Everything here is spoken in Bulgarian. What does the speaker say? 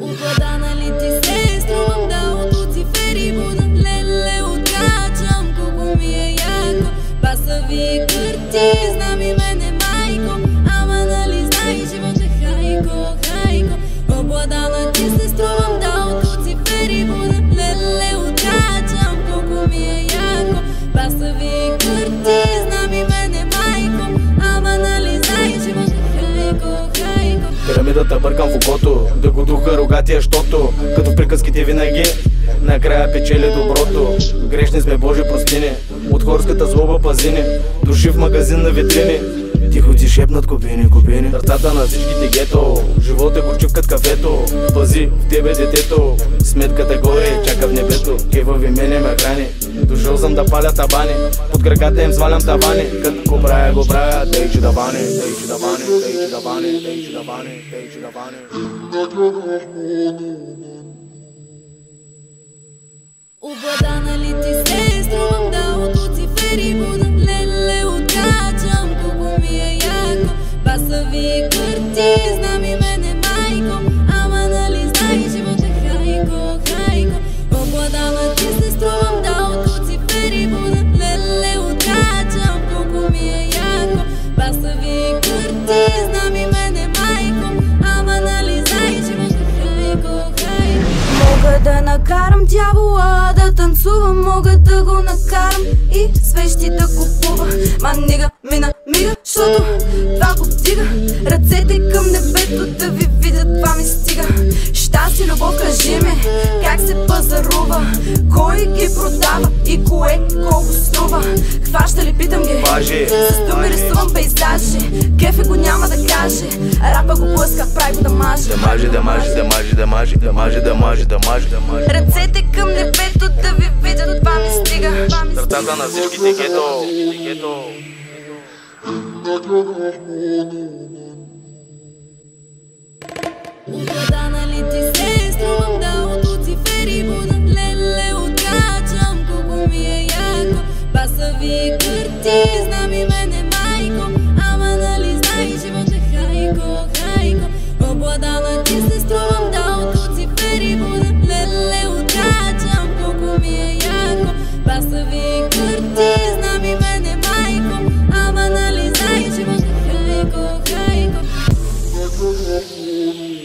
Вода нали ти се струвам да от е знам и е Обладана хайко Пирамидата бъркам в окото Да го духа рогатия, щото Като в приказките винаги. Накрая печели доброто Грешни сме Божи простини От хорската злоба пазини Души в магазин на витрини. Тихо ти шепнат купини, купини Сърцата на всичките гето Живот е горчив кът кафето. Пази в тебе детето Сметката горе, чака в небето. Кевави мене ме храни Дошъл съм да паля табани. Под краката им свалям тавани Като го правя, го правя Тъй че да ване Тъй че да ване, тъй че да ване Тъй че да ване Обладана ли ти се струвам да от Луцифери будам Леле откачам колко ми е яко Баса ви кърти, знам накарам дявола да танцува Мога да го накарам и свещи да купува. Ма нига, мина, мига, защото това го вдига Ръцете към небето да ви видят, това ми стига. Щастие, любов, кажи ми пазарува Кой ги продава и кое колко струва? Хваща ли, питам ги. Важи. С думи рисувам пейзажи. Кефе го няма да каже. Рапа го блъска, прави го да маже. Да мажи, да мажи, да мажи, да мажи, да мажи, да мажи, да мажи, да мажи Ръцете към небето да ви видят, това ми стига. Сърцата на всичките гето. Гето. Обладана Баса ви кърти, знам и мене майко. Ама нали знаеш живот е хайко, хайко. Обладана ти се струвам да от Луцифери будам Леле откачам колко ми е яко. Баса ви кърти, знам и мене майко. Ама нали знаеш живот е хайко, хайко. Thank.